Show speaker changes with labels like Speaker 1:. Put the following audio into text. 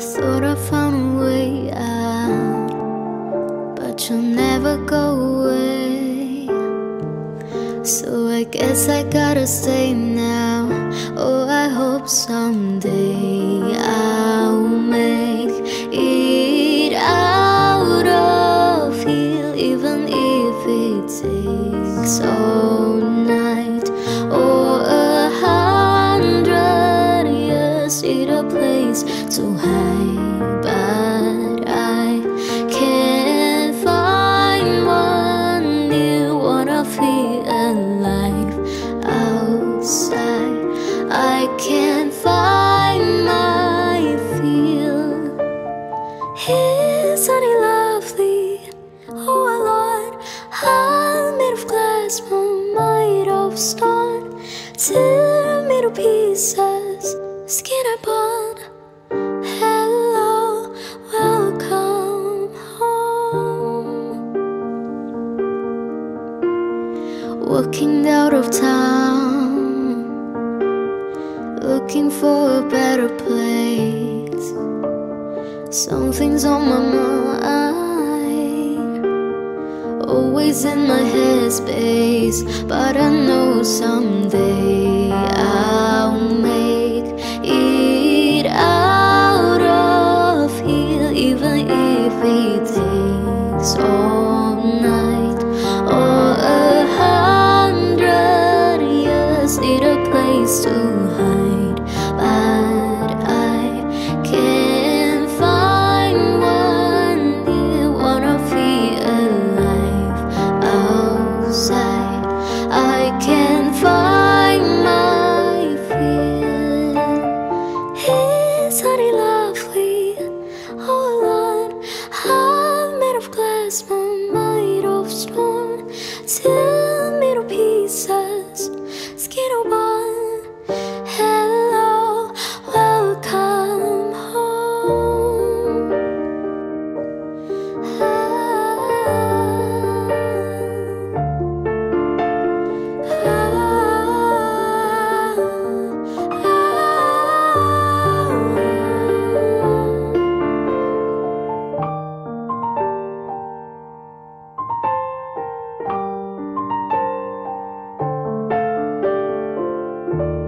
Speaker 1: Thought I found a way out, but you'll never go away. So I guess I gotta stay now. Oh, I hope someday I'll make it out of here, even if it takes all. Middle pieces, skin I bought. Hello, welcome home. Walking out of town, looking for a better place. Something's on my mind, always in my headspace. But I know someday I'll make it out of here, even if it takes all you